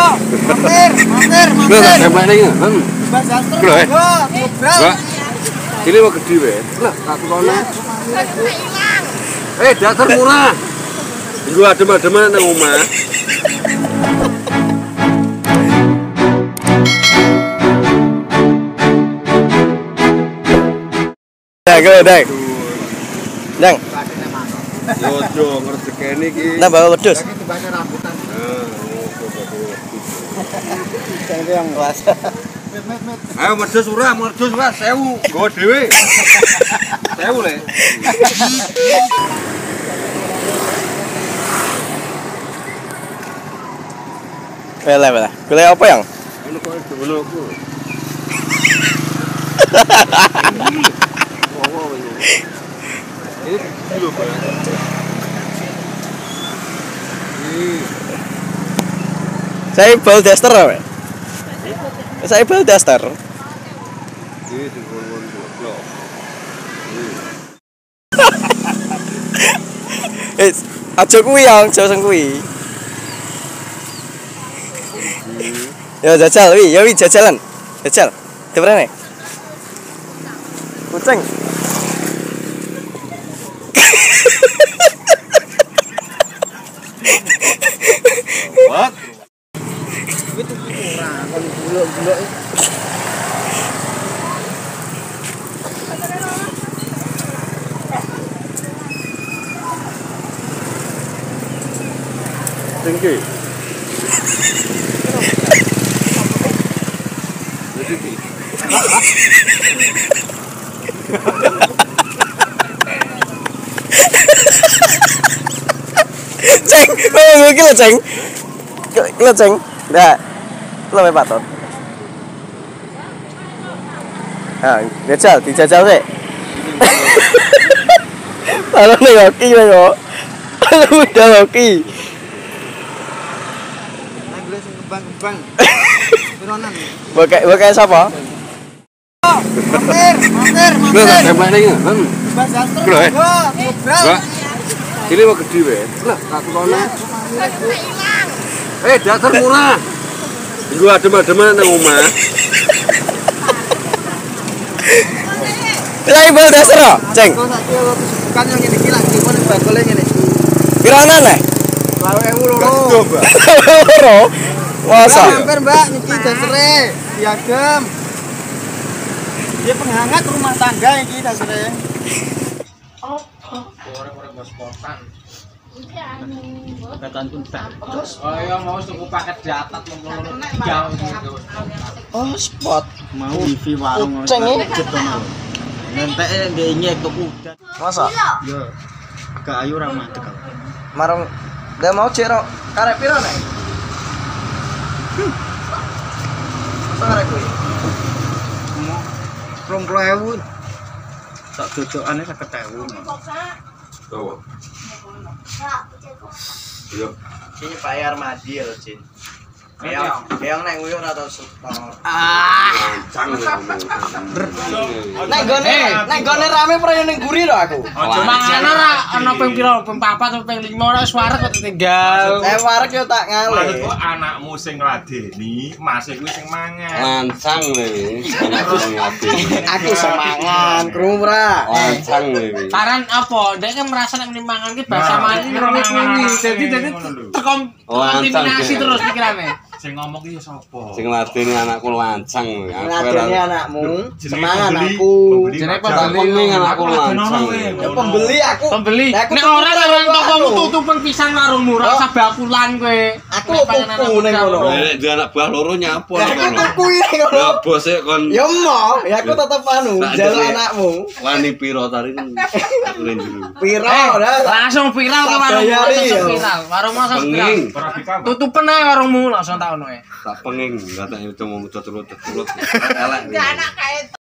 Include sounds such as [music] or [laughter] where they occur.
Mampir, mampir. Hmm. Eh. Ini mau gede. Lah. Eh, dasar murah. Iku adem-adem nang omah. Dang, gue dang. Dang, Yojo ngrezekeni iki. nah bawa yang. Ayo medhus ora, medhus ora 1000. Gowo dhewe. 1000 le. Apa yang? Ono kok ngono ku. Wow, ini. Ini kilo Pak. Saya bal daster apa? Saya bal daster. [laughs] aja kuwi yang jauh sing kuwi. Ya jajal wi, ya wi jajalan. Jajal. Deprene. Kucing. 真给。tránh. Mọi người cái là tránh. Cái là tránh. Đây là bài bản rồi à nhớ chờ, thì chờ cháu thế. À nó này có kỳ này có nó mình chờ có kỳ kembang-kembang. Pironan. Buka buka siapa? Mampir, mampir, Lho, mampir. tembak ning. Hmm. Mbak Janter, Lho. Ini mau gede wae. Lah, aku kono. Eh, dasar murah. Iku adem-adem nang omah. Saya bal dasar ceng. Bukan yang ini gila, gimana bakule ngene. Piranan nih? Lawe ewu loro. Coba. [laughs] Loro. Masa? Mbak, mampir Mbak, niki dasere. Piagam. Dia penghangat rumah tangga iki dasere. Oh iya mau tuku paket datat ngono jauh. Oh, spot. Mau wifi warung Kucing ini. Ngentek dia nyek tuku udan. Masa? Yo. Gak ayu ra madeg. Marung dia mau cero karek piro nih? Masa karek kuwi? Mau 20.000. Tak 50.000. Coba. Yo. Ini Pak Armadi ya, Cin. Keong nek nguyur atau setor. Lancang. Nek gone, nek gone rame prayo ning guri lho aku. Aja mangan ora ana ping pira, ping 4 atau ping 5 ora suara kok tinggal. Eh warek yo tak ngale. Maksudku anakmu sing ngladeni, masih kuwi sing mangan. Lancang lho. Ngati. Aku semangan, krungu ora. Lancang lho. Saran apa? Dek kan merasa nek muni mangan ki bahasa iki ngene mangan kuwi. terkom Oh, lancang, kontaminasi terus pikirane. Sing ngomong iki sapa? Sing ngladeni anakku lancang. Ngladeni anakmu. Jeneng anakku. Jeneng pembeli anakku lancang. Ya pembeli aku. Pembeli. Nek ora karo tokomu tutupen pisang warungmu, ora sabe aku oh. lan kowe. aku tuku ning ngono. Nek eh, Di anak buah loro nyapu aku. Aku tuku ning ngono. Ya bos e kon Ya mo, ya aku tetep anu jalu anakmu. Wani piro tarin aku. Piro? Eh, langsung piro ke warungmu, langsung piro. Warung langsung piro. Tutupen ae warungmu langsung tak ono e. Tak penging, gak tak itu mau mutut-mutut. Elek. Enggak anak kae.